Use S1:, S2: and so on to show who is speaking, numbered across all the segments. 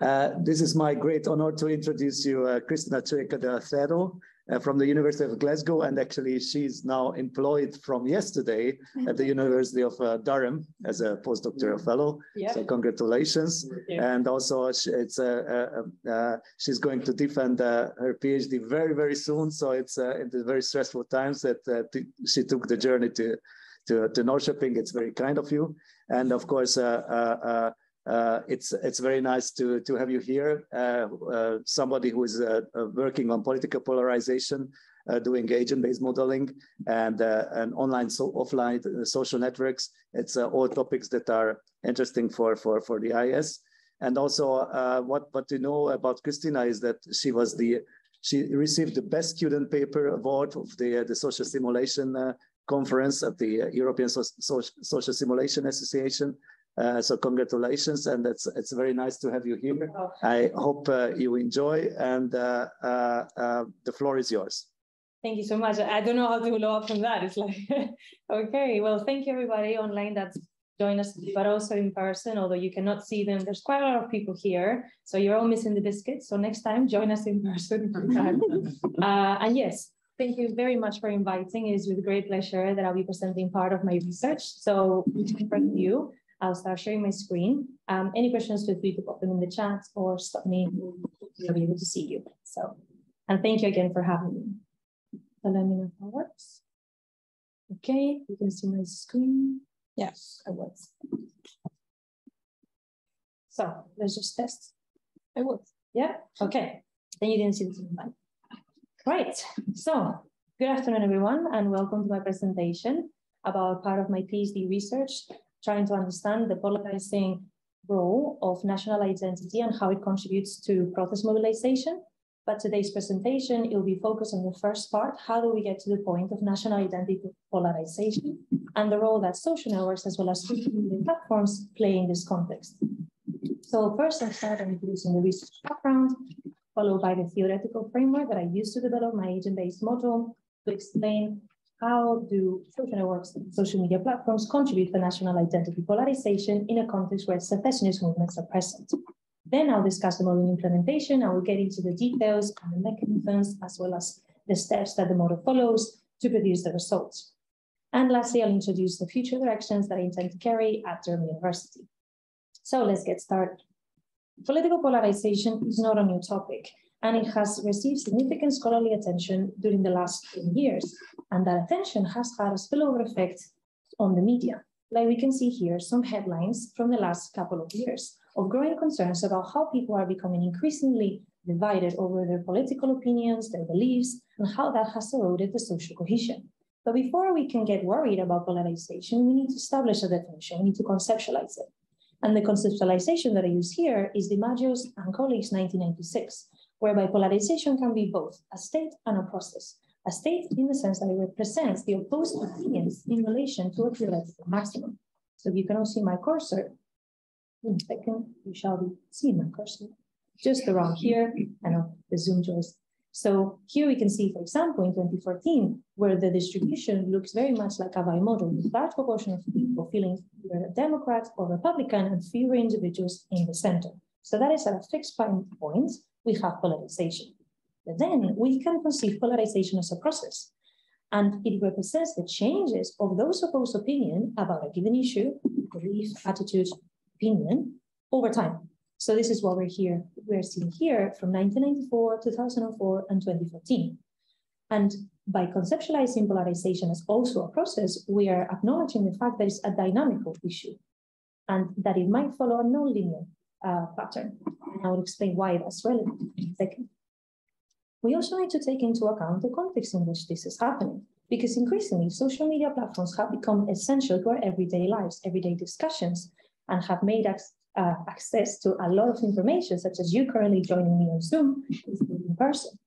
S1: Uh, this is my great honor to introduce you uh, Cristina Chueca Del Cerro uh, from the University of Glasgow. And actually, she's now employed from yesterday at the University of uh, Durham as a postdoctoral fellow. Yeah. So congratulations. Yeah. And also, it's uh, uh, she's going to defend her PhD very, very soon. So it's in the very stressful times that she took the journey to, to, to Norrköping. It's very kind of you. And of course, uh, it's it's very nice to to have you here. Uh, uh, somebody who is uh, uh working on political polarization, uh, doing agent-based modeling, and uh, and online so offline social networks. It's all topics that are interesting for for for the IS. And also, what what to know about Cristina is that she was the she received the best student paper award of the the social simulation conference at the European so so Social Simulation Association uh, so congratulations, and it's it's very nice to have you here. Oh. I hope uh, you enjoy, and uh, uh, uh, the floor is yours.
S2: Thank you so much. I don't know how to follow up from that. It's like, okay, well, thank you everybody online that's joined us, but also in person, although you cannot see them. There's quite a lot of people here, so you're all missing the biscuits. So next time, join us in person. and yes, Thank you very much for inviting. It is with great pleasure that I'll be presenting part of my research. So, in front of you, I'll start sharing my screen. Um, any questions, feel free to pop them in the chat or stop me. I'll be able to see you. So, and thank you again for having me. So let me know if it works. Okay, you can see my screen. Yes, I was. So let's just test. I was. Yeah, okay. Then you didn't see the screen. Right, so good afternoon, everyone, and welcome to my presentation about part of my PhD research trying to understand the polarizing role of national identity and how it contributes to protest mobilization. But today's presentation, it will be focused on the first part, how do we get to the point of national identity polarization and the role that social networks as well as social media platforms play in this context. So first I'll start introducing the research background, followed by the theoretical framework that I used to develop my agent-based model to explain how do social networks social media platforms contribute to national identity polarization in a context where secessionist movements are present? Then I'll discuss the model implementation. I will get into the details and the mechanisms, as well as the steps that the model follows to produce the results. And lastly, I'll introduce the future directions that I intend to carry at Durham University. So let's get started. Political polarization is not a new topic and it has received significant scholarly attention during the last 10 years. And that attention has had a spillover effect on the media. Like we can see here, some headlines from the last couple of years of growing concerns about how people are becoming increasingly divided over their political opinions, their beliefs, and how that has eroded the social cohesion. But before we can get worried about polarization, we need to establish a definition, we need to conceptualize it. And the conceptualization that I use here is DiMaggio's and colleagues 1996, whereby polarization can be both a state and a process. A state in the sense that it represents the opposed opinions in relation to a theoretical maximum. So you can all see my cursor. In a second, you shall be seeing my cursor. Just around here, and know the zoom joys. So here we can see, for example, in 2014, where the distribution looks very much like a bimodal, with large proportion of people feeling either Democrat or Republican and fewer individuals in the center. So that is at a fixed point we have polarization. But then we can conceive polarization as a process. And it represents the changes of those opposed opinion about a given issue, belief, attitude, opinion over time. So this is what we're here, we're seeing here from 1994, 2004, and 2014. And by conceptualizing polarization as also a process, we are acknowledging the fact that it's a dynamical issue and that it might follow a nonlinear uh, pattern. And I will explain why that's relevant in a second. We also need to take into account the context in which this is happening, because increasingly social media platforms have become essential to our everyday lives, everyday discussions, and have made us uh, access to a lot of information, such as you currently joining me on Zoom in person.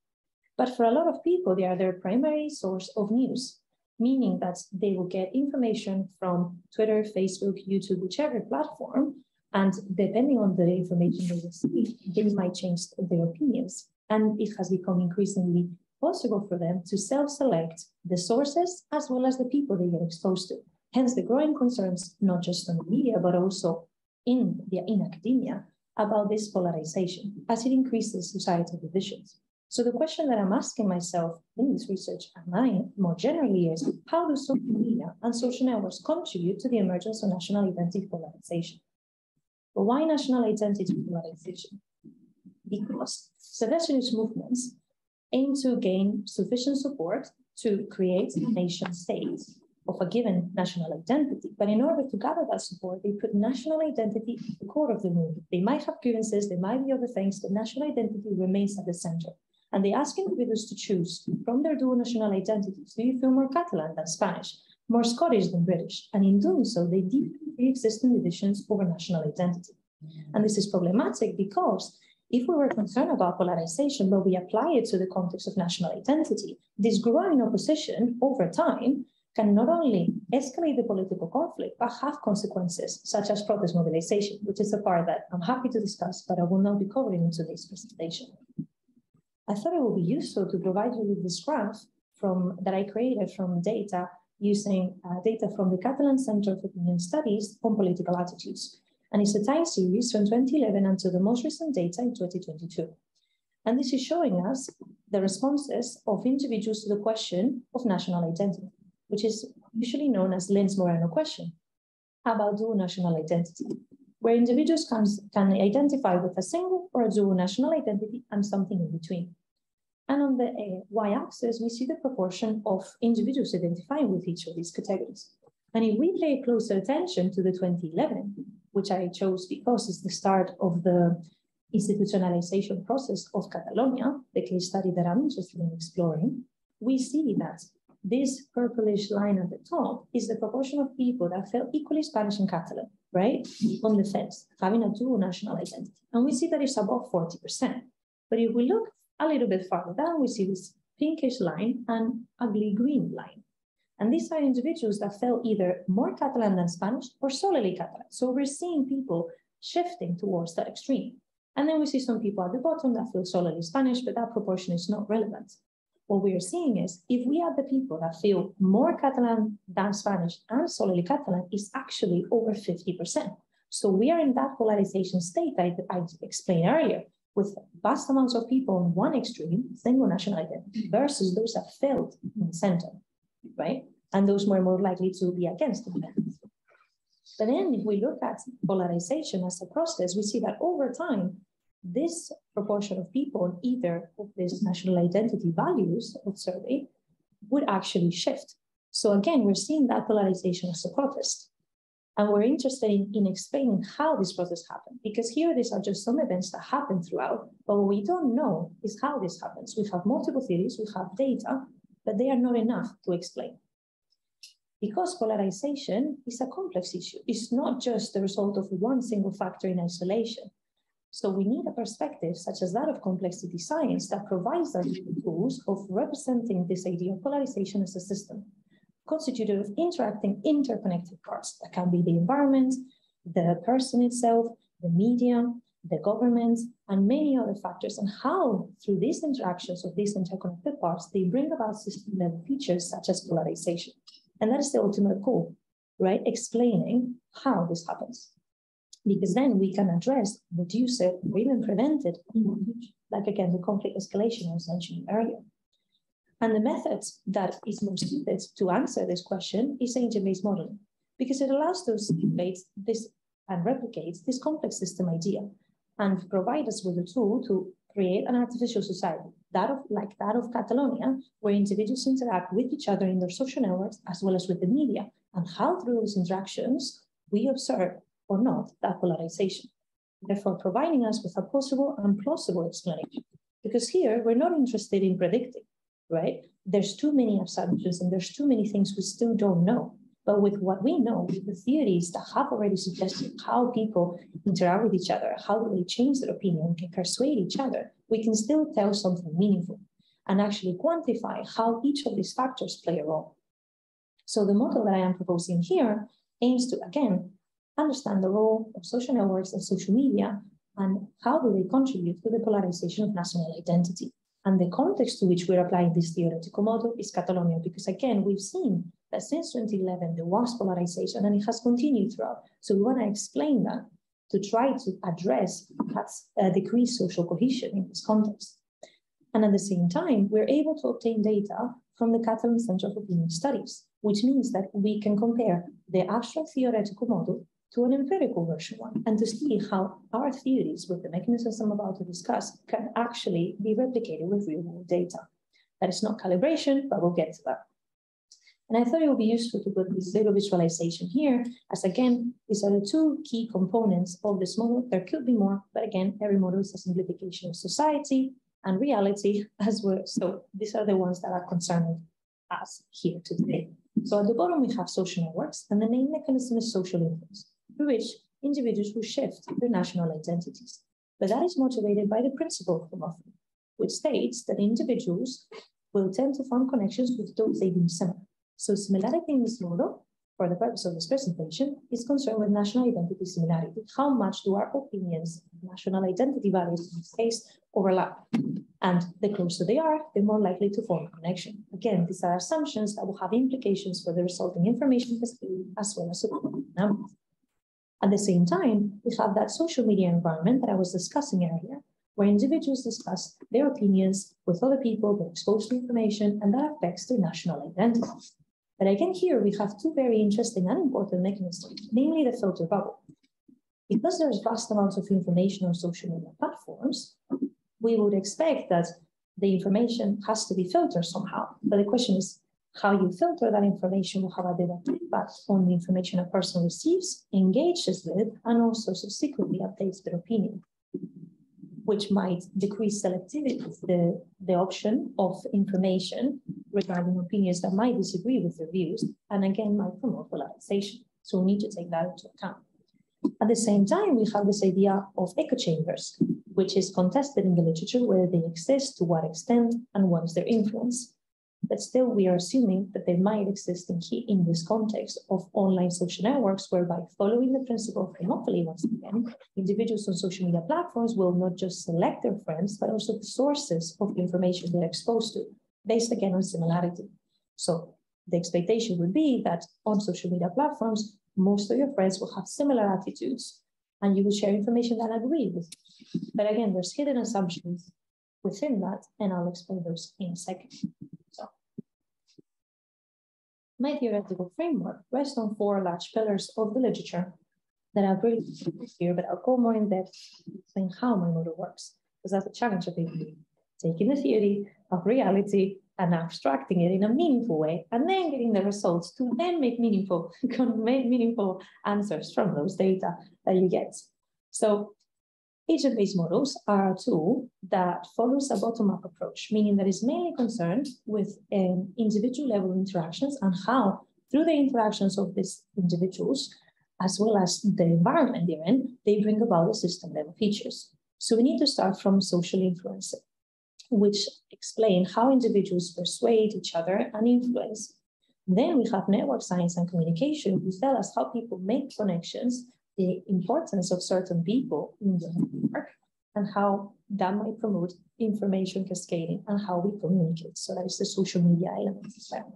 S2: But for a lot of people, they are their primary source of news, meaning that they will get information from Twitter, Facebook, YouTube, whichever platform, and depending on the information they receive, they might change their opinions. And it has become increasingly possible for them to self-select the sources as well as the people they get exposed to. Hence the growing concerns, not just on the media, but also in, the, in academia, about this polarization as it increases societal divisions. So the question that I'm asking myself in this research and mine more generally is how do social media and social networks contribute to the emergence of national identity polarization? But why national identity polarization? Because secessionist movements aim to gain sufficient support to create a nation state of a given national identity. But in order to gather that support, they put national identity at the core of the movement. They might have grievances, there might be other things, but national identity remains at the center. And they ask individuals to choose from their dual national identities. Do you feel more Catalan than Spanish, more Scottish than British? And in doing so, they deepen pre-existing divisions over national identity. And this is problematic because if we were concerned about polarization, but we apply it to the context of national identity, this growing opposition over time can not only escalate the political conflict, but have consequences such as protest mobilization, which is a part that I'm happy to discuss, but I will not be covering in today's presentation. I thought it would be useful to provide you with this graph from that I created from data using uh, data from the Catalan Center for Opinion Studies on political attitudes. And it's a time series from 2011 until the most recent data in 2022. And this is showing us the responses of individuals to the question of national identity which is usually known as Linz-Moreno question about dual national identity, where individuals can, can identify with a single or a dual national identity and something in between. And on the uh, y-axis, we see the proportion of individuals identifying with each of these categories. And if we pay closer attention to the 2011, which I chose because it's the start of the institutionalization process of Catalonia, the case study that I'm interested in exploring, we see that this purplish line at the top is the proportion of people that felt equally Spanish and Catalan, right? On the fence, having a dual national identity. And we see that it's above 40%. But if we look a little bit farther down, we see this pinkish line and ugly green line. And these are individuals that felt either more Catalan than Spanish or solely Catalan. So we're seeing people shifting towards that extreme. And then we see some people at the bottom that feel solely Spanish, but that proportion is not relevant what we are seeing is if we are the people that feel more Catalan than Spanish and solely Catalan is actually over 50%. So we are in that polarization state that I explained earlier with vast amounts of people on one extreme, single national identity, mm-hmm. versus those that felt in the center, right? And those were more likely to be against the independence. But then if we look at polarization as a process, we see that over time, this proportion of people on either of these national identity values of survey would actually shift. So again, we're seeing that polarization as a protest. And we're interested in, in explaining how this process happened, because here these are just some events that happen throughout, but what we don't know is how this happens. We have multiple theories, we have data, but they are not enough to explain. Because polarization is a complex issue. It's not just the result of one single factor in isolation. So we need a perspective such as that of complexity science that provides us with the tools of representing this idea of polarization as a system, constituted of interacting interconnected parts that can be the environment, the person itself, the media, the government, and many other factors, and how through these interactions of these interconnected parts, they bring about system level features such as polarization. And that is the ultimate goal, right? Explaining how this happens because then we can address, reduce it, or even prevent it, like again, the conflict escalation I was mentioning earlier. And the method that is most suited to answer this question is agent-based modeling, because it allows to simulate this and replicate this complex system idea and provide us with a tool to create an artificial society, that of like that of Catalonia, where individuals interact with each other in their social networks as well as with the media, and how through those interactions we observe or not that polarization, therefore providing us with a possible and plausible explanation. Because here we're not interested in predicting, right? There's too many assumptions and there's too many things we still don't know. But with what we know, with the theories that have already suggested how people interact with each other, how they change their opinion, can persuade each other, we can still tell something meaningful and actually quantify how each of these factors play a role. So the model that I am proposing here aims to, again, understand the role of social networks and social media and how do they contribute to the polarization of national identity. And the context to which we're applying this theoretical model is Catalonia, because again, we've seen that since 2011, there was polarization and it has continued throughout. So we want to explain that to try to address perhaps uh, decreased social cohesion in this context. And at the same time, we're able to obtain data from the Catalan Center for Opinion Studies, which means that we can compare the abstract theoretical model to an empirical version one and to see how our theories with the mechanisms I'm about to discuss can actually be replicated with real world data. That is not calibration, but we'll get to that. And I thought it would be useful to put this little visualization here, as again, these are the two key components of this model. There could be more, but again, every model is a simplification of society and reality as well. So these are the ones that are concerning us here today. So at the bottom, we have social networks, and the main mechanism is social influence through which individuals will shift their national identities. But that is motivated by the principle of homophily, which states that individuals will tend to form connections with those they deem similar. So similarity in this model, for the purpose of this presentation, is concerned with national identity similarity. How much do our opinions, national identity values in this case, overlap? And the closer they are, the more likely to form a connection. Again, these are assumptions that will have implications for the resulting information as well as numbers. At the same time, we have that social media environment that I was discussing earlier, where individuals discuss their opinions with other people, get exposed to information, and that affects their national identity. But again, here we have two very interesting and important mechanisms, namely the filter bubble. Because there's vast amounts of information on social media platforms, we would expect that the information has to be filtered somehow. But the question is, how you filter that information will have a direct impact on the information a person receives, engages with, and also subsequently updates their opinion, which might decrease selectivity, the, the option of information regarding opinions that might disagree with their views, and again, might promote polarization. So we need to take that into account. At the same time, we have this idea of echo chambers, which is contested in the literature whether they exist, to what extent, and what is their influence. But still, we are assuming that they might exist in, key, in this context of online social networks, whereby following the principle of homophily, once again, individuals on social media platforms will not just select their friends, but also the sources of information they're exposed to, based again on similarity. So the expectation would be that on social media platforms, most of your friends will have similar attitudes and you will share information that agree with. But again, there's hidden assumptions within that, and I'll explain those in a second. My theoretical framework rests on four large pillars of the literature that I'll briefly here, but I'll go more in depth explain how my model works, because that's the challenge of. Taking the theory of reality and abstracting it in a meaningful way, and then getting the results to then make meaningful, make meaningful answers from those data that you get. So Agent-based models are a tool that follows a bottom-up approach, meaning that is mainly concerned with um, individual level interactions and how, through the interactions of these individuals, as well as the environment they're in, they bring about the system level features. So we need to start from social influence, which explain how individuals persuade each other and influence. Then we have network science and communication, which tell us how people make connections the importance of certain people in the network and how that might promote information cascading and how we communicate. So that is the social media element as well.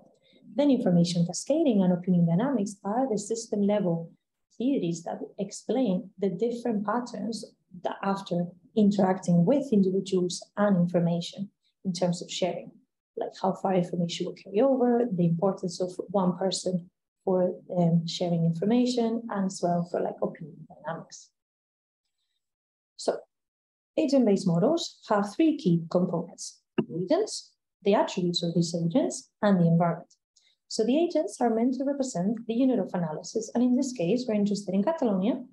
S2: Then information cascading and opinion dynamics are the system level theories that explain the different patterns that after interacting with individuals and information in terms of sharing, like how far information will carry over, the importance of one person for um, sharing information and as well for like opinion dynamics. So agent-based models have three key components, agents, the attributes of these agents, and the environment. So the agents are meant to represent the unit of analysis. And in this case, we're interested in Catalonia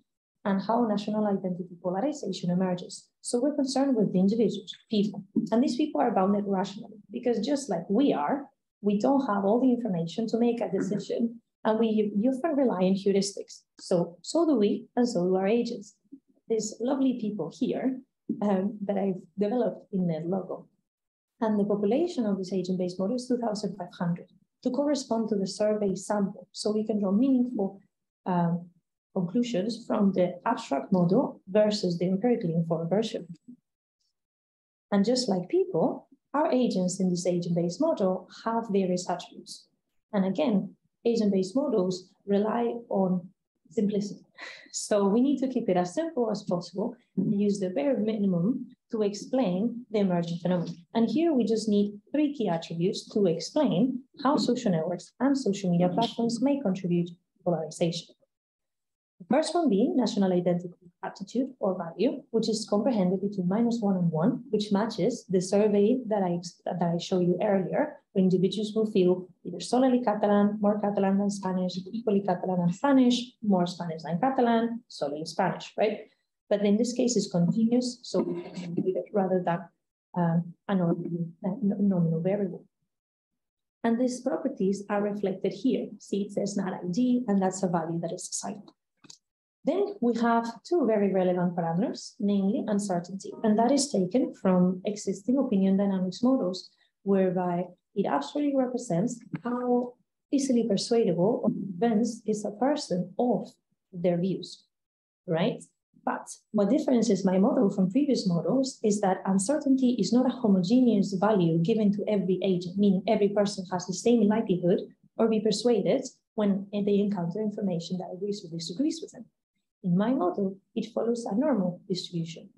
S2: and how national identity polarization emerges. So we're concerned with the individuals, people. And these people are bounded rationally because just like we are, we don't have all the information to make a decision and we often rely on heuristics. So, so do we, and so do our agents. These lovely people here um, that I've developed in NetLogo. And the population of this agent-based model is 2,500 to correspond to the survey sample. So we can draw meaningful um, conclusions from the abstract model versus the empirically informed version. And just like people, our agents in this agent-based model have various attributes. And again, agent-based models rely on simplicity. So we need to keep it as simple as possible and use the bare minimum to explain the emerging phenomenon. And here we just need three key attributes to explain how social networks and social media platforms may contribute to polarization. The first one being national identity aptitude, or value, which is comprehended between minus one and one, which matches the survey that I, that I showed you earlier, individuals will feel either solely Catalan, more Catalan than Spanish, equally Catalan than Spanish, more Spanish than Catalan, solely Spanish, right? But in this case, it's continuous, so we can it rather than um, a nominal variable. And these properties are reflected here. See, it says not ID, and that's a value that is assigned. Then we have two very relevant parameters, namely uncertainty, and that is taken from existing opinion dynamics models, whereby it absolutely represents how easily persuadable or convinced is a person of their views, right? But what differentiates my model from previous models is that uncertainty is not a homogeneous value given to every agent, meaning every person has the same likelihood or be persuaded when they encounter information that agrees or disagrees with them. In my model, it follows a normal distribution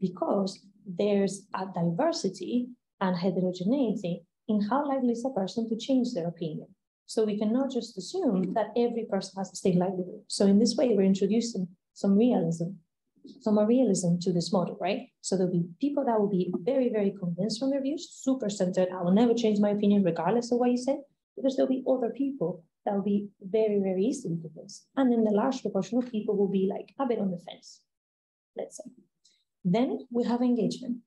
S2: because there's a diversity and heterogeneity in how likely is a person to change their opinion. So we cannot just assume that every person has the same likelihood. So in this way, we're introducing some realism, some more realism to this model, right? So there'll be people that will be very, very convinced from their views, super centered. I will never change my opinion regardless of what you say, because there'll be other people that will be very, very easily convinced. And then the large proportion of people will be like a bit on the fence, let's say. Then we have engagement.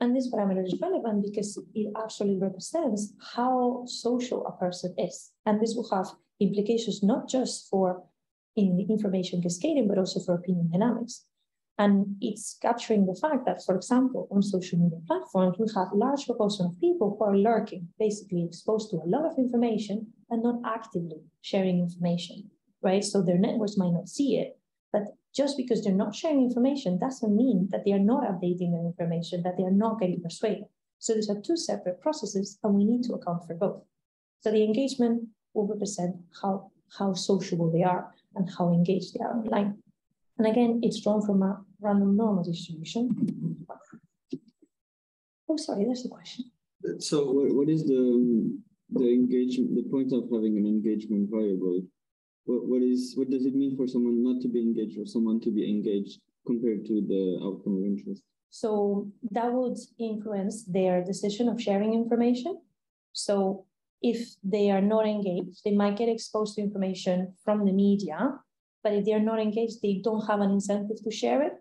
S2: And this parameter is relevant because it actually represents how social a person is. And this will have implications not just for in information cascading, but also for opinion dynamics. And it's capturing the fact that, for example, on social media platforms, we have large proportion of people who are lurking, basically exposed to a lot of information and not actively sharing information, right? So their networks might not see it, just because they're not sharing information doesn't mean that they are not updating their information, that they are not getting persuaded. So these are two separate processes, and we need to account for both. So the engagement will represent how, how sociable they are and how engaged they are online. And again, it's drawn from a random normal distribution. Oh, sorry, there's the question.
S3: So what, what is the the engagement, the point of having an engagement variable? What, what is what does it mean for someone not to be engaged or someone to be engaged compared to the outcome of interest?
S2: So that would influence their decision of sharing information. So if they are not engaged, they might get exposed to information from the media but if they're not engaged, they don't have an incentive to share it.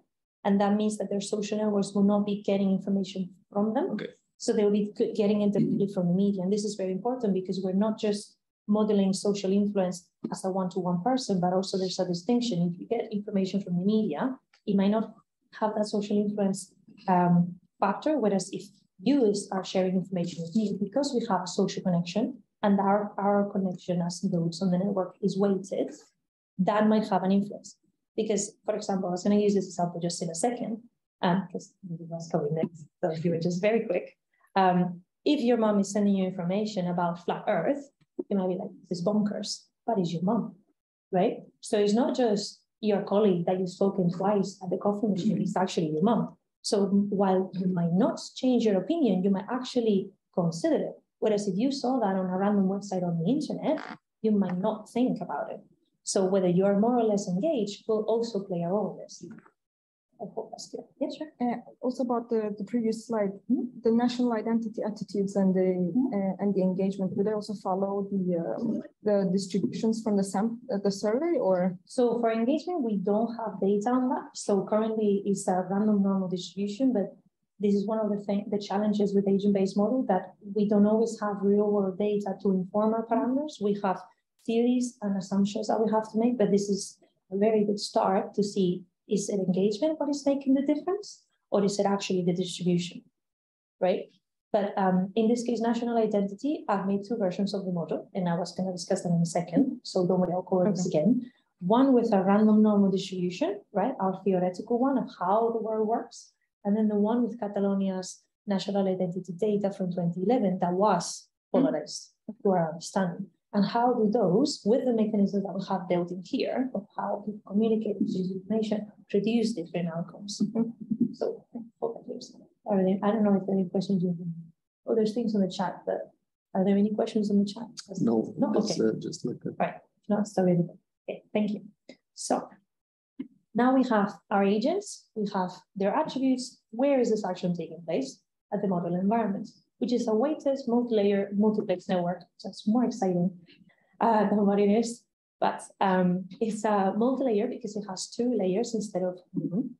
S2: And that means that their social networks will not be getting information from them.
S3: Okay.
S2: So they'll be getting interpreted from the media. And this is very important because we're not just modeling social influence as a one-to-one person, but also there's a distinction. If you get information from the media, it might not have that social influence um, factor. Whereas if you are sharing information with me, because we have a social connection and our, our connection as nodes on the network is weighted, that might have an influence. Because, for example, I was going to use this example just in a second, because um, it was coming next, so if you were just very quick. Um, if your mom is sending you information about flat Earth, you might be like, "This is bonkers." But it's your mom, right? So it's not just your colleague that you've spoken twice at the coffee machine; mm-hmm. it's actually your mom. So while you might not change your opinion, you might actually consider it. Whereas if you saw that on a random website on the internet, you might not think about it. So whether you are more or less engaged will also play a role in this. I hope that's clear. Yes, sure.
S4: Uh, also about the, the previous slide, mm -hmm. the national identity attitudes and the mm -hmm. uh, and the engagement. Will they also follow the uh, the distributions from the sam uh, the survey or?
S2: So for engagement, we don't have data on that. So currently, it's a random normal distribution, but this is one of the thing, the challenges with agent-based model that we don't always have real-world data to inform our parameters. We have theories and assumptions that we have to make, but this is a very good start to see is it engagement what is making the difference, or is it actually the distribution, right? But um, in this case, national identity, I've made two versions of the model, and I was going to discuss them in a second. So don't worry, I'll cover okay. this again. One with a random normal distribution, right? Our theoretical one of how the world works. And then the one with Catalonia's national identity data from 2011 that was polarized mm -hmm. to our understanding. And how do those, with the mechanisms that we have built in here, of how people communicate this information, produce different outcomes? So, are there, I don't know if there are any questions. Oh, there's things on the chat, but are there any questions on the chat?
S1: No,
S2: no,
S1: okay.
S2: Uh,
S1: just like that.
S2: Right, no, it's already. Okay, thank you. So now we have our agents, we have their attributes. Where is this action taking place? At the model environment which is a weighted multi-layer multiplex network. So it's more exciting uh, than what it is. But um, it's a multi-layer because it has two layers instead of one.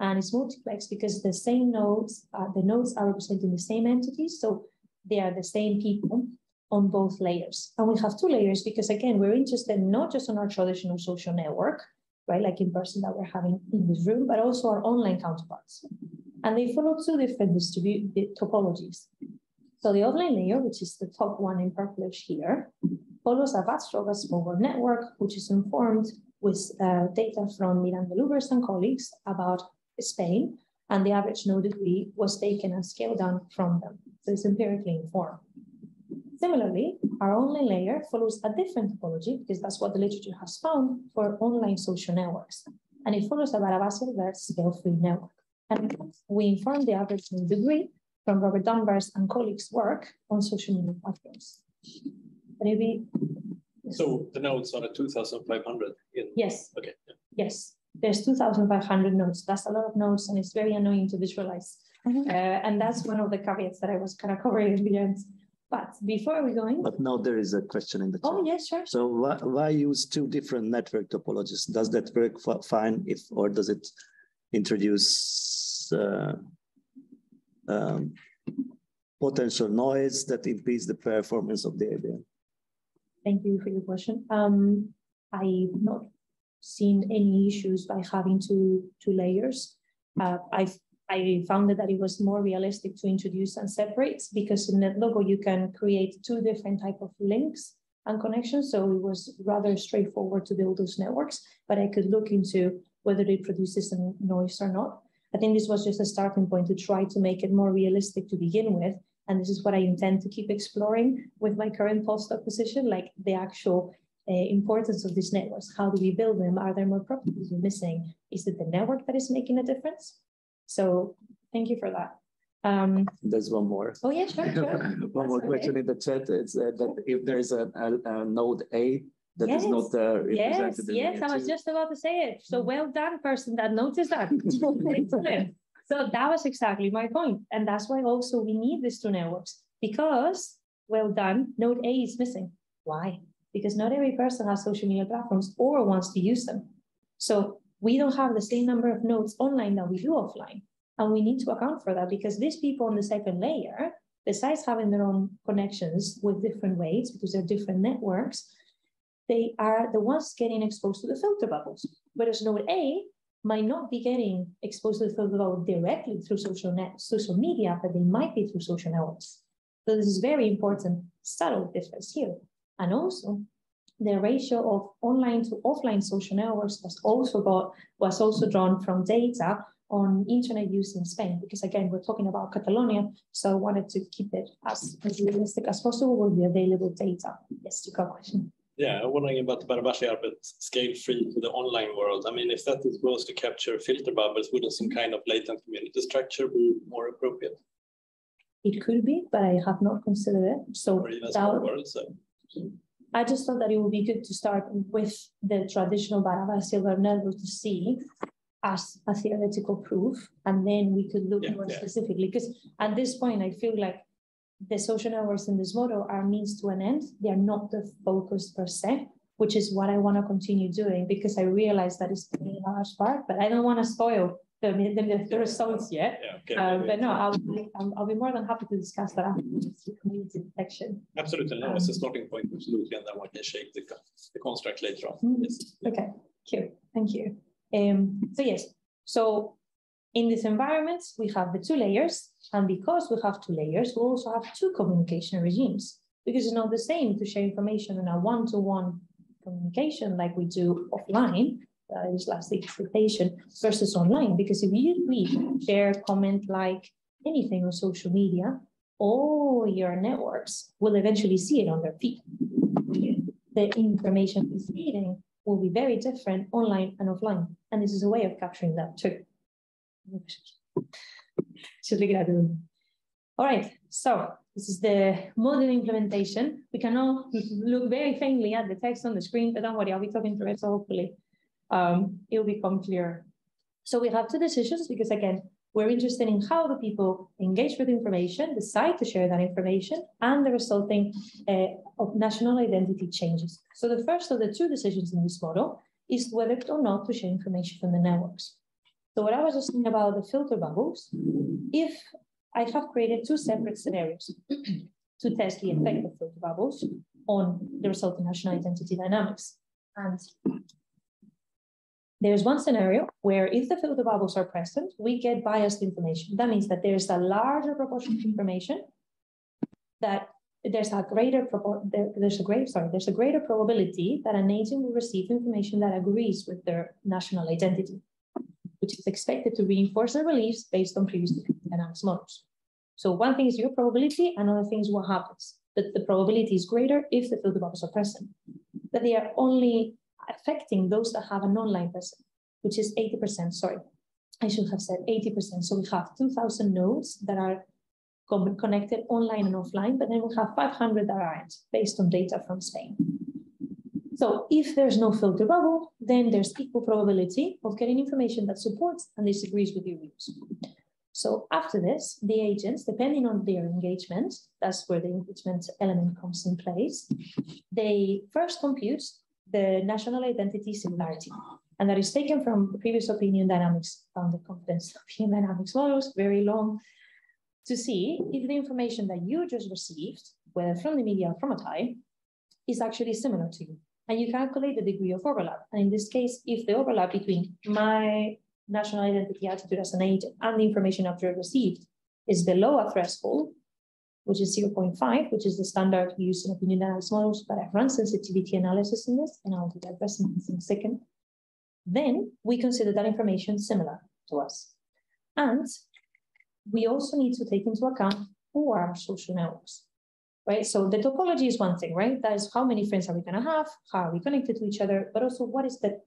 S2: And it's multiplex because the same nodes, uh, the nodes are representing the same entities. So they are the same people on both layers. And we have two layers because again, we're interested not just on our traditional social network, right? Like in person that we're having in this room, but also our online counterparts. And they follow two different distribute topologies. So the offline layer, which is the top one in purplish here, follows a vast VATS mobile network, which is informed with uh, data from Miranda Lubbers and colleagues about Spain, and the average node degree was taken and scaled down from them. So it's empirically informed. Similarly, our online layer follows a different topology because that's what the literature has found for online social networks. And it follows a Barabasi scale-free network. And we inform the average node degree from Robert Dunbar's and colleagues' work on social media platforms. Maybe.
S5: So the nodes are at 2,500 in.
S2: Yes.
S5: Okay. Yeah.
S2: Yes, there's 2,500 nodes. That's a lot of nodes, and it's very annoying to visualize. Mm -hmm. uh, and that's one of the caveats that I was kind of covering in the end. But before we go in.
S1: But now there is a question in the
S2: oh, chat. Oh, yes, sure.
S1: So why, why use two different network topologies? Does that work fine if, or does it introduce uh, um, potential noise that impedes the performance of the ABM?
S2: Thank you for your question. Um, I've not seen any issues by having two, two layers. Uh, I I found that it was more realistic to introduce and separate because in NetLogo you can create two different type of links and connections. So it was rather straightforward to build those networks, but I could look into whether it produces some noise or not. I think this was just a starting point to try to make it more realistic to begin with. And this is what I intend to keep exploring with my current postdoc position, like the actual uh, importance of these networks. How do we build them? Are there more properties we're missing? Is it the network that is making a difference? So thank you for that. Um,
S1: There's one more.
S2: Oh yeah, sure, sure.
S1: one more question in the chat. It's uh, that if there is a, a, a node A that yes. is not uh,
S2: yes yes i was just about to say it. So mm. well done person that noticed that. So that was exactly my point and that's why also we need these two networks because well done node a is missing. Why? Because not every person has social media platforms or wants to use them. So we don't have the same number of nodes online that we do offline and we need to account for that because these people on the second layer besides having their own connections with different ways, because they're different networks they are the ones getting exposed to the filter bubbles. Whereas node A might not be getting exposed to the filter bubble directly through social net, social media, but they might be through social networks. So this is very important, subtle difference here. And also the ratio of online to offline social networks was also got was also drawn from data on internet use in Spain, because again, we're talking about Catalonia, so I wanted to keep it as, as realistic as possible with the available data. Yes, you got a question.
S5: Yeah, I'm wondering about the Barabasi Albert scale free to the online world. I mean, if that is supposed to capture filter bubbles, wouldn't some kind of latent community structure be more appropriate?
S2: It could be, but I have not considered it. So, that, world, so. I just thought that it would be good to start with the traditional Barabasi network to see as a theoretical proof, and then we could look yeah, more yeah. specifically. Because at this point, I feel like the social networks in this model are means to an end. They are not the focus per se, which is what I want to continue doing because I realize that it's a large part, but I don't want to spoil the, the, the results yet. Yeah, okay, um, but no, I'll, I'll, I'll, be more than happy to discuss that after the community detection.
S5: Absolutely, no, um, it's a starting point, absolutely, and then we can shape the, the construct later on. Mm -hmm. yes.
S2: Okay, cool, thank you. Um, so yes, so in these environments, we have the two layers. And because we have two layers, we also have two communication regimes because it's not the same to share information in a one-to-one -one communication like we do offline, uh, this last expectation versus online. Because if you read, share, comment, like anything on social media, all your networks will eventually see it on their feed. the information he's reading will be very different online and offline. And this is a way of capturing that too. Should at it. All right, so this is the model implementation. We can all look very faintly at the text on the screen, but don't worry, I'll be talking through it, so hopefully um, it'll become clear. So we have two decisions because again, we're interested in how the people engage with information, decide to share that information, and the resulting uh, of national identity changes. So the first of the two decisions in this model is whether or not to share information from the networks. So what I was just saying about the filter bubbles, if I have created two separate scenarios to test the effect of filter bubbles on the resulting national identity dynamics. And there's one scenario where if the filter bubbles are present, we get biased information. That means that there's a larger proportion of information that there's a greater there's a great sorry there's a greater probability that an agent will receive information that agrees with their national identity which is expected to reinforce their beliefs based on previous dynamics models. So one thing is your probability, another thing is what happens. That the probability is greater if the filter bubbles are present. That they are only affecting those that have an online presence, which is 80%, sorry. I should have said 80%. So we have 2,000 nodes that are connected online and offline, but then we have 500 that aren't based on data from Spain. So if there's no filter bubble, then there's equal probability of getting information that supports and disagrees with your views. So after this, the agents, depending on their engagement, that's where the engagement element comes in place, they first compute the national identity similarity. And that is taken from previous opinion dynamics, bounded confidence opinion dynamics models, very long, to see if the information that you just received, whether from the media or from a tie, is actually similar to you and you calculate the degree of overlap. And in this case, if the overlap between my national identity attitude as an agent and the information I've received is below a threshold, which is 0.5, which is the standard used in opinion analysis models, but I've run sensitivity analysis in this, and I'll do that in a second. Then we consider that information similar to us. And we also need to take into account who are our social networks right? So the topology is one thing, right? That is how many friends are we going to have? How are we connected to each other? But also, what is the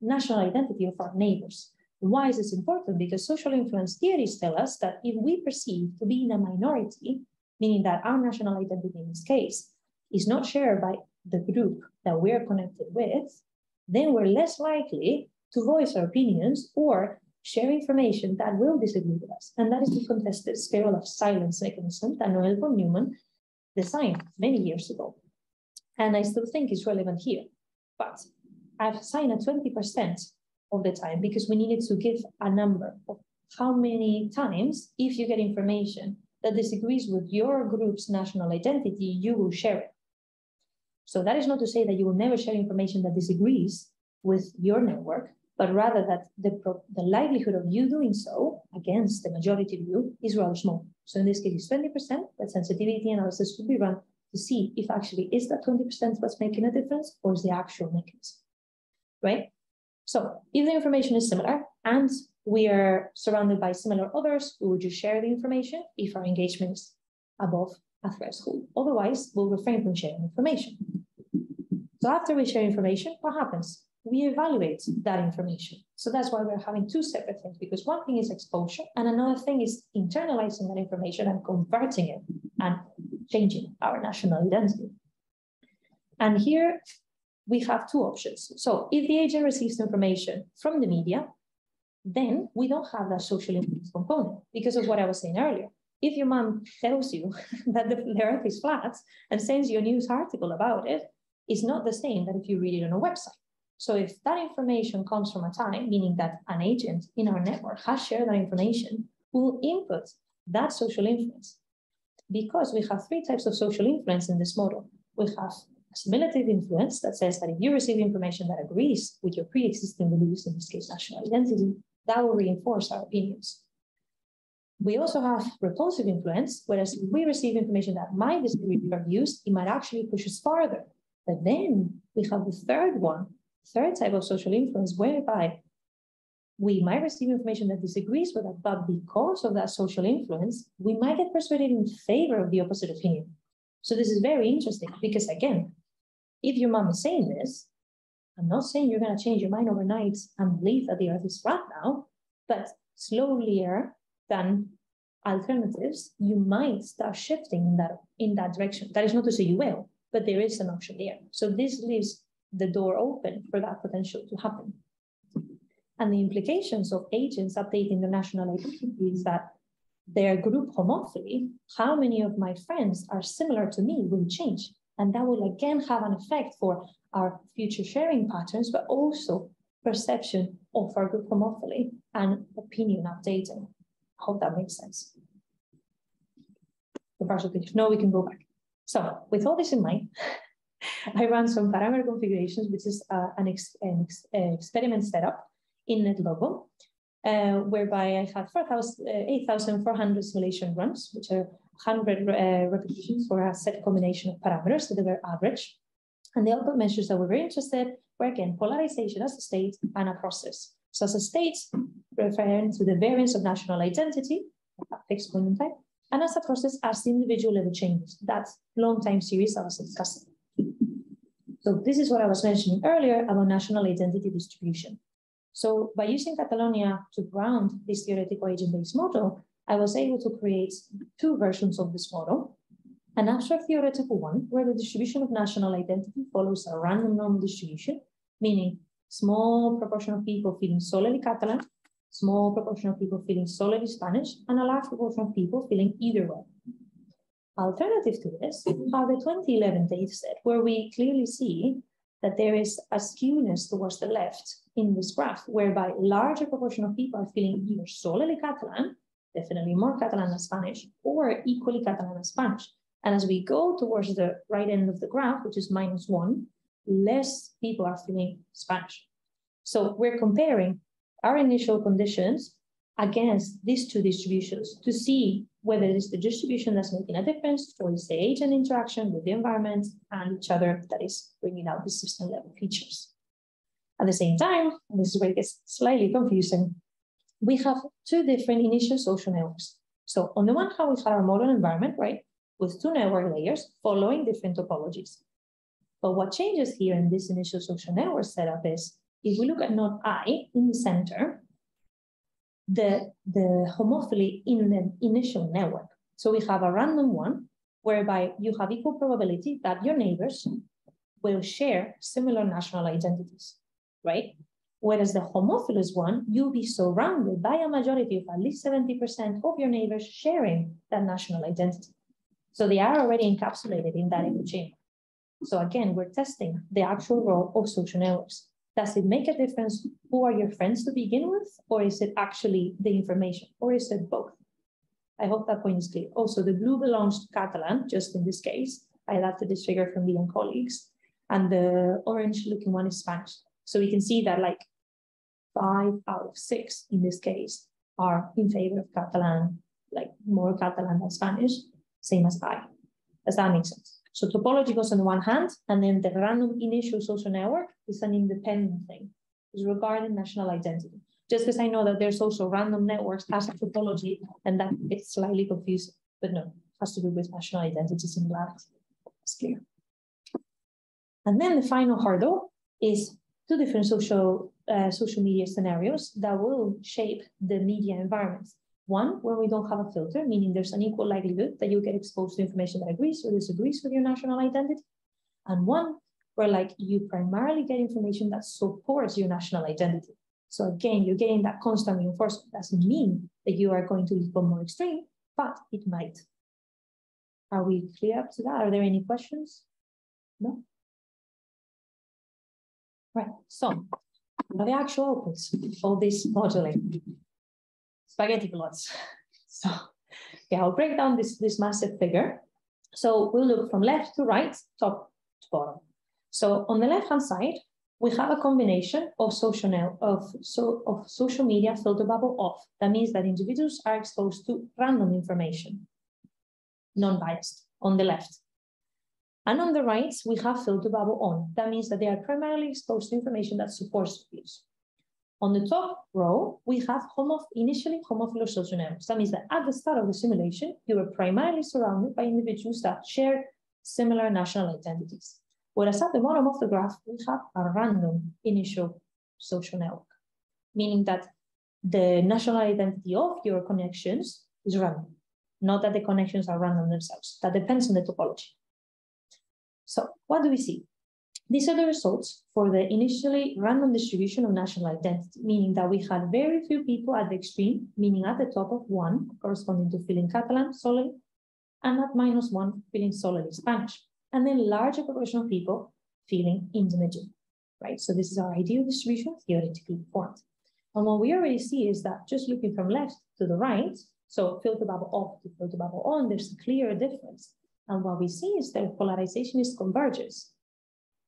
S2: national identity of our neighbors? Why is this important? Because social influence theories tell us that if we perceive to be in a minority, meaning that our national identity in this case is not shared by the group that we're connected with, then we're less likely to voice our opinions or share information that will disagree with us. And that is the contested spiral of silence mechanism that Noel von Neumann designed many years ago. And I still think it's relevant here. But I've signed a 20% of the time because we needed to give a number of how many times, if you get information that disagrees with your group's national identity, you will share it. So that is not to say that you will never share information that disagrees with your network, but rather that the, the likelihood of you doing so against the majority view is rather small. So in this case, it's 20%, but sensitivity analysis should be run to see if actually is that 20% what's making a difference or is the actual mechanism, right? So if the information is similar and we are surrounded by similar others, we would just share the information if our engagement is above a threshold. Otherwise, we'll refrain from sharing information. So after we share information, what happens? We evaluate that information. So that's why we're having two separate things, because one thing is exposure, and another thing is internalizing that information and converting it and changing our national identity. And here we have two options. So if the agent receives information from the media, then we don't have that social influence component because of what I was saying earlier. If your mom tells you that the, earth is flat and sends you a news article about it, it's not the same that if you read it on a website. So if that information comes from a time, meaning that an agent in our network has shared that information, we will input that social influence. Because we have three types of social influence in this model. We have assimilative influence that says that if you receive information that agrees with your pre-existing beliefs, in this case, national identity, that will reinforce our opinions. We also have repulsive influence, whereas if we receive information that might disagree with our views, it might actually push us farther. But then we have the third one, Third type of social influence, whereby we might receive information that disagrees with us, but because of that social influence, we might get persuaded in favor of the opposite opinion. So this is very interesting because again, if your mom is saying this, I'm not saying you're going to change your mind overnight and believe that the earth is flat now, but slowlier than alternatives, you might start shifting in that, in that direction. That is not to say you will, but there is an option there. So this leaves the door open for that potential to happen. And the implications of agents updating their national identity is that their group homophily, how many of my friends are similar to me will change. And that will again have an effect for our future sharing patterns, but also perception of our group homophily and opinion updating. I hope that makes sense. The partial picture. No, we can go back. So with all this in mind, I ran some parameter configurations, which is uh, an, ex an ex experiment setup in NetLogo, uh, whereby I had 8,400 uh, simulation runs, which are 100 uh, repetitions for a set combination of parameters that were average. And the output measures that we were interested were again polarization as a state and a process. So as a state, referring to the variance of national identity at fixed point in time, and as a process as the individual level changes. That long time series I was discussing. So this is what I was mentioning earlier about national identity distribution. So by using Catalonia to ground this theoretical agent-based model, I was able to create two versions of this model. An abstract theoretical one, where the distribution of national identity follows a random normal distribution, meaning small proportion of people feeling solely Catalan, small proportion of people feeling solely Spanish, and a large proportion of people feeling either way. Alternative to this are the 2011 dataset, where we clearly see that there is a skewness towards the left in this graph, whereby larger proportion of people are feeling either solely Catalan, definitely more Catalan than Spanish, or equally Catalan as Spanish. And as we go towards the right end of the graph, which is minus one, less people are feeling Spanish. So we're comparing our initial conditions against these two distributions to see whether it is the distribution that's making a difference or is the agent interaction with the environment and each other that is bringing out the system level features. At the same time, this is where it gets slightly confusing, we have two different initial social networks. So on the one hand, we have our model environment, right, with two network layers following different topologies. But what changes here in this initial social network setup is if we look at node I in the center, the, the homophily in the initial network. So we have a random one whereby you have equal probability that your neighbors will share similar national identities, right? Whereas the homophilous one, you'll be surrounded by a majority of at least 70% of your neighbors sharing that national identity. So they are already encapsulated in that echo chamber. So again, we're testing the actual role of social networks. Does it make a difference who are your friends to begin with, or is it actually the information, or is it both? I hope that point is clear. Also, the blue belongs to Catalan, just in this case. I adapted this figure from Lee and colleagues. And the orange looking one is Spanish. So we can see that like five out of six in this case are in favor of Catalan, like more Catalan than Spanish, same as I. Does that make sense? So topology goes on the one hand, and then the random initial social network is an independent thing. It's regarding national identity. Just because I know that there's also random networks as a topology, and that it's slightly confusing, but no, it has to do with national identity similarity. It's clear. And then the final hurdle is two different social uh, social media scenarios that will shape the media environments. One, where we don't have a filter, meaning there's an equal likelihood that you get exposed to information that agrees or disagrees with your national identity. And one, where like you primarily get information that supports your national identity. So again, you're getting that constant reinforcement. Doesn't mean that you are going to become more extreme, but it might. Are we clear up to that? Are there any questions? No? Right, so are the actual outputs of this modeling spaghetti plots. So yeah, I'll break down this, this massive figure. So we'll look from left to right, top to bottom. So on the left-hand side, we have a combination of social, of, so, of social media filter bubble off. That means that individuals are exposed to random information, non-biased, on the left. And on the right, we have filter bubble on. That means that they are primarily exposed to information that supports views. On the top row, we have initially homophilous social networks. That means that at the start of the simulation, you were primarily surrounded by individuals that share similar national identities. Whereas at the bottom of the graph, we have a random initial social network, meaning that the national identity of your connections is random, not that the connections are random themselves. That depends on the topology. So what do we see? These are the results for the initially random distribution of national identity, meaning that we had very few people at the extreme, meaning at the top of one, corresponding to feeling Catalan solely, and at minus one, feeling solely Spanish, and then larger proportion of people feeling in right? So this is our ideal distribution theoretically formed. And what we already see is that just looking from left to the right, so filter bubble off to filter bubble on, there's a clear difference. And what we see is that polarization is converges.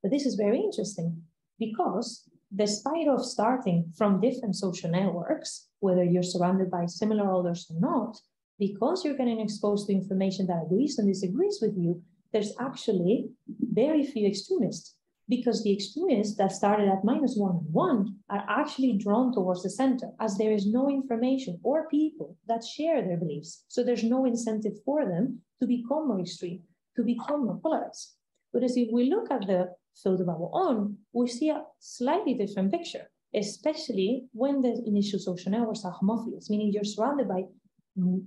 S2: But this is very interesting because despite of starting from different social networks, whether you're surrounded by similar others or not, because you're getting exposed to information that agrees and disagrees with you, there's actually very few extremists because the extremists that started at minus one and one are actually drawn towards the center as there is no information or people that share their beliefs. So there's no incentive for them to become more extreme, to become more polarized. Whereas if we look at the filter bubble on, we see a slightly different picture, especially when the initial social networks are homophilous, meaning you're surrounded by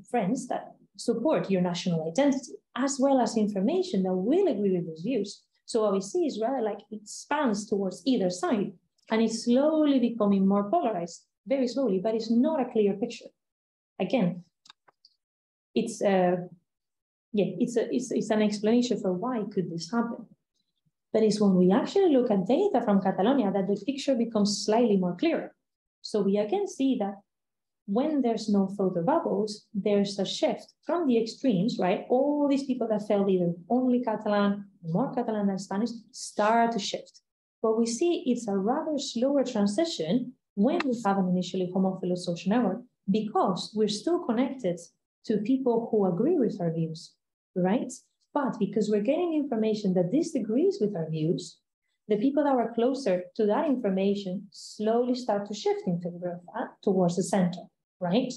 S2: friends that support your national identity, as well as information that will agree with those views. So what we see is rather like it spans towards either side and it's slowly becoming more polarized, very slowly, but it's not a clear picture. Again, it's a, uh, yeah, it's, a, it's, it's an explanation for why could this happen. But it's when we actually look at data from Catalonia that the picture becomes slightly more clear. So we again see that when there's no filter bubbles, there's a shift from the extremes, right? All these people that felt either only Catalan, more Catalan than Spanish, start to shift. But we see it's a rather slower transition when we have an initially homophilous social network because we're still connected to people who agree with our views, right? But because we're getting information that disagrees with our views, the people that were closer to that information slowly start to shift in favor of that uh, towards the center right?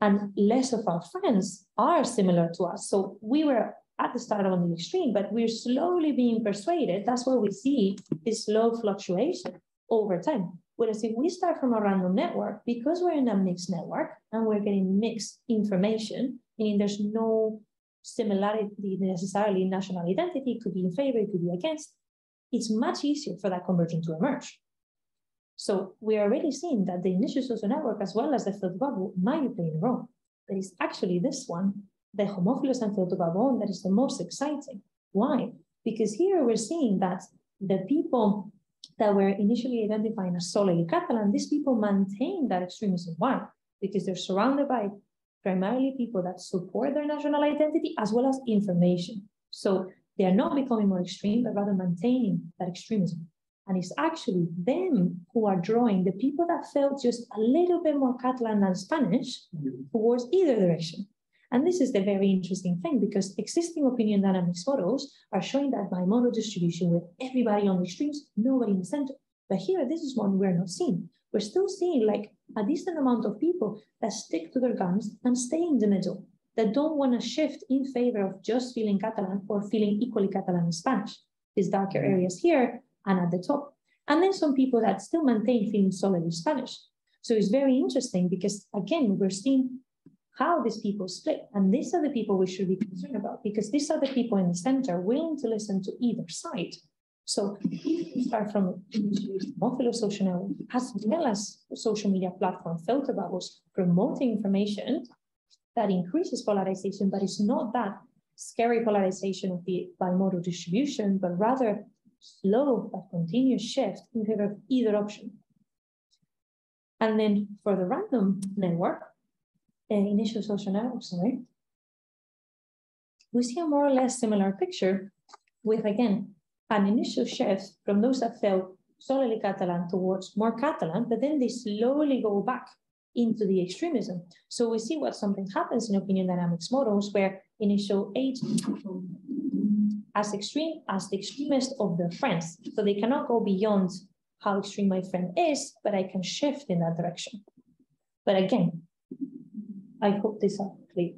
S2: And less of our friends are similar to us. So we were at the start on the extreme, but we're slowly being persuaded. That's where we see this slow fluctuation over time. Whereas if we start from a random network, because we're in a mixed network and we're getting mixed information, meaning there's no similarity necessarily in national identity, it could be in favor, it could be against, it's much easier for that conversion to emerge. So we're already seeing that the initial social network, as well as the filter bubble, might be playing a role. But it's actually this one, the homophilous and filter bubble, that is the most exciting. Why? Because here we're seeing that the people that were initially identifying as solely Catalan, these people maintain that extremism. Why? Because they're surrounded by primarily people that support their national identity as well as information. So they are not becoming more extreme, but rather maintaining that extremism. And it's actually them who are drawing the people that felt just a little bit more Catalan than Spanish mm-hmm. towards either direction. And this is the very interesting thing because existing opinion dynamics models are showing that bimodal distribution with everybody on the extremes, nobody in the center. But here, this is one we're not seeing. We're still seeing like a decent amount of people that stick to their guns and stay in the middle, that don't want to shift in favor of just feeling Catalan or feeling equally Catalan and Spanish. These darker mm-hmm. areas here and at the top. And then some people that still maintain feeling solidly Spanish. So it's very interesting because again, we're seeing how these people split. And these are the people we should be concerned about because these are the people in the center willing to listen to either side. So start from homophilous social network as well as social media platform filter bubbles promoting information that increases polarization, but it's not that scary polarization of the bimodal distribution, but rather slow but continuous shift in favor of either option. And then for the random network, uh, initial social network, sorry, we see a more or less similar picture with, again, an initial shift from those that felt solely Catalan towards more Catalan, but then they slowly go back into the extremism. So we see what something happens in opinion dynamics models where initial age as extreme as the extremist of their friends. So they cannot go beyond how extreme my friend is, but I can shift in that direction. But again, I hope this are clear.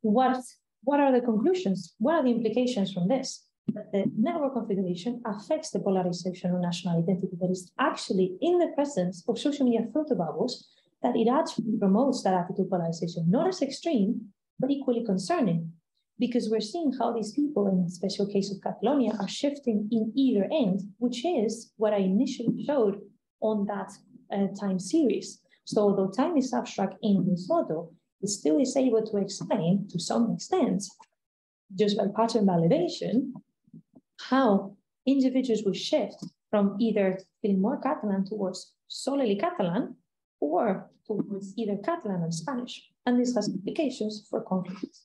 S2: What, what are the conclusions? What are the implications from this? that the network configuration affects the polarization of national identity that is actually in the presence of social media filter bubbles, that it actually promotes that attitude polarization, not as extreme, but equally concerning. Because we're seeing how these people, in the special case of Catalonia, are shifting in either end, which is what I initially showed on that uh, time series. So although time is abstract in this model, it still is able to explain to some extent, just by pattern validation, how individuals will shift from either feeling more Catalan towards solely Catalan or towards either Catalan and Spanish. And this has implications for conflict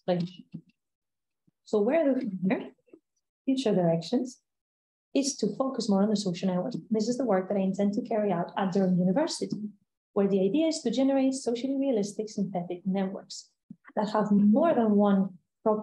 S2: So where we here? Future directions is to focus more on the social network. This is the work that I intend to carry out at Durham University, where the idea is to generate socially realistic synthetic networks that have more than one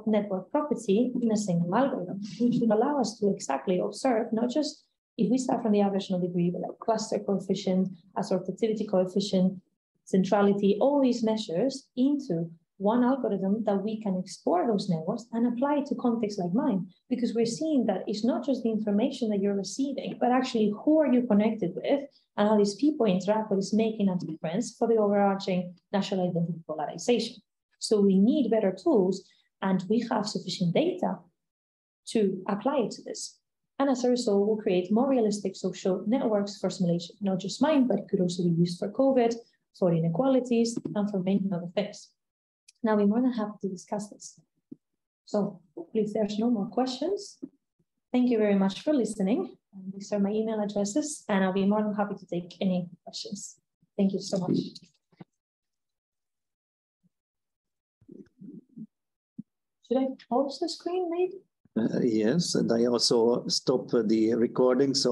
S2: network property in a single algorithm, which would allow us to exactly observe not just if we start from the average node degree, but like cluster coefficient, assortativity coefficient, centrality, all these measures into one algorithm that we can explore those networks and apply to contexts like mine, because we're seeing that it's not just the information that you're receiving, but actually who are you connected with and how these people interact, what is making a difference for the overarching national identity polarization. So we need better tools and we have sufficient data to apply it to this. And as a result, we'll create more realistic social networks for simulation, not just mine, but it could also be used for COVID, for inequalities, and for many other things. Now, we're more than happy to discuss this. So if there's no more questions, thank you very much for listening. These are my email addresses, and I'll be more than happy to take any questions. Thank you so much. Should I pause the screen maybe?
S1: Uh, yes, and I also stop the recording so